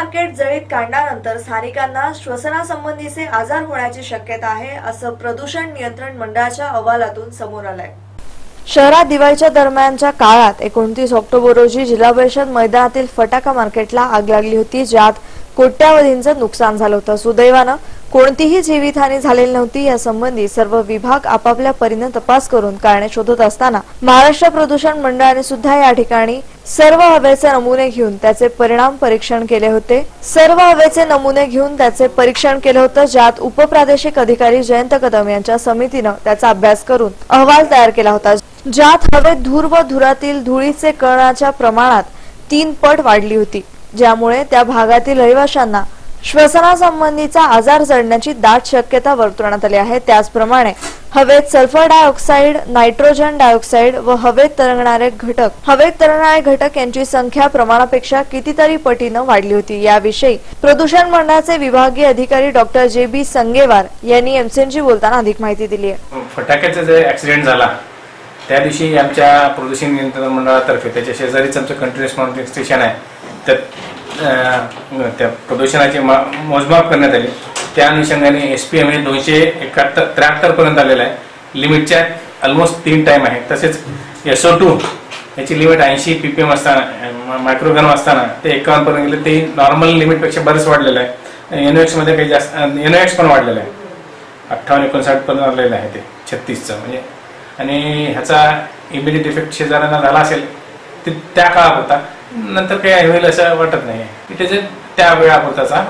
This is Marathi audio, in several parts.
मार्केट जळीत काढल्यानंतर स्थानिकांना श्वसनासंबंधीचे आजार होण्याची शक्यता आहे असं प्रदूषण नियंत्रण मंडळाच्या अहवालातून समोर आलंय. शहरात दिवाळीच्या दरम्यानच्या काळात एकोणतीस ऑक्टोबर रोजी जिल्हा परिषद मैदानातील फटाका मार्केटला आग लागली होती ज्यात कोट्यावधींचं नुकसान झालं होतं. सुदैवानं कोणतीही जीवितहानी झालेली नव्हती. यासंबंधी सर्व विभाग आपापल्या परीनं तपास करून कारणे शोधत असताना महाराष्ट्र प्रदूषण मंडळाने सुद्धा या ठिकाणी सर्व हवेचे नमुने घेऊन त्याचे परिणाम परीक्षण केले होते. सर्व हवेचे नमुने घेऊन त्याचे परीक्षण केलं होतं ज्यात उपप्रादेशिक अधिकारी जयंत कदम यांच्या समितीनं त्याचा अभ्यास करून अहवाल तयार केला होता ज्यात हवेत धूर व धुरातील धुळीचे कणाच्या प्रमाणात तीन पट वाढली होती. ज्यामुळे त्या भागातील रहिवाशांना श्वसनासंबंधीचा आजार जडण्याची दाट शक्यता वर्तवण्यात आली आहे. त्याचप्रमाणे हवेत सल्फर डायऑक्साईड नायट्रोजन डायऑक्साईड व हवेत तरंगणारे घटक. हवेत तरंगणारे घटक यांची संख्या प्रमाणापेक्षा कितीतरी पटीनं वाढली होती. याविषयी प्रदूषण मंडळाचे विभागीय अधिकारी डॉक्टर जे बी संगेवार यांनी एमसीएनजी बोलताना अधिक माहिती दिली आहे. फटाक्याचा जे ऍक्सिडेंट झाला त्या दिवशी आमच्या प्रदूषण नियंत्रण मंडळातर्फे त्याच्या शेजारीच आमचं कंटिन्युअस मॉनिटरिंग स्टेशन आहे. त्यात त्या प्रदूषणाचे मा- मोजमाप करण्यात आले. त्या अनुषंगाने एस पी एम हे दोनशे एकाहत्तर त्र्याहत्तर पर्यंत आलेलं आहे. लिमिटच्या ऑलमोस्ट तीन टाइम आहे. तसेच एस ओ टू याची लिमिट ऐंशी पी पी एम असताना मायक्रोग्राम असताना ते एकावन्न पर्यंत गेले. ते नॉर्मल लिमिटपेक्षा बरंच वाढलेलं आहे. एनओएक्समध्ये काही जास्त एनओएक्स पण वाढलेलं आहे. अठ्ठावन्न एकोणसाठ पर्यंत आलेलं आहे ते छत्तीसचं म्हणजे. आणि ह्याचा इमिडिएट इफेक्ट शेजाऱ्यांना झाला असेल ते त्या काळापुरता नंतर काही होईल असं वाटत नाही. त्याचे त्या वेळापुरताचा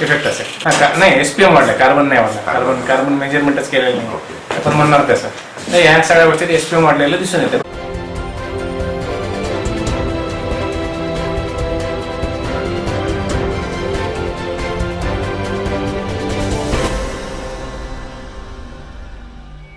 इफेक्ट असेल. हा, नाही एसपीएम वाढलं कार्बन नाही वाढलं. कार्बन कार्बन मेजरमेंटच केलेलं नाही. आपण म्हणणार कसं नाही ह्या सगळ्या गोष्टीत एसपीएम वाढलेलं दिसून येतं.